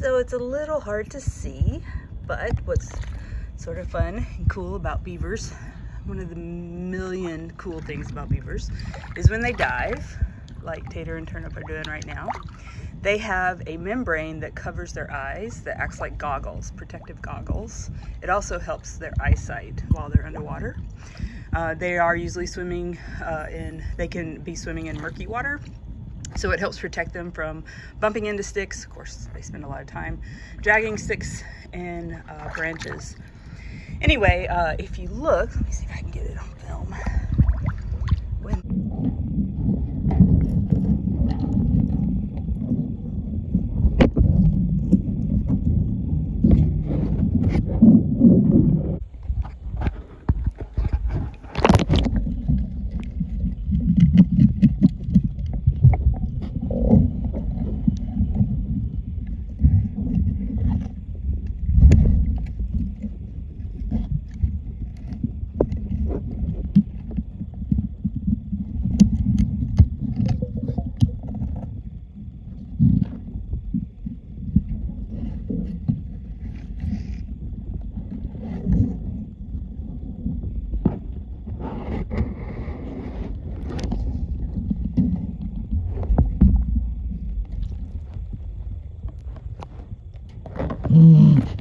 So it's a little hard to see, but what's sort of fun and cool about beavers, one of the million cool things about beavers, is when they dive, like Tater and Turnip are doing right now, they have a membrane that covers their eyes that acts like goggles, protective goggles. It also helps their eyesight while they're underwater. Uh, they are usually swimming uh, in, they can be swimming in murky water so it helps protect them from bumping into sticks. Of course, they spend a lot of time dragging sticks and uh, branches. Anyway, uh, if you look, let me see if I can get it on film. Mm.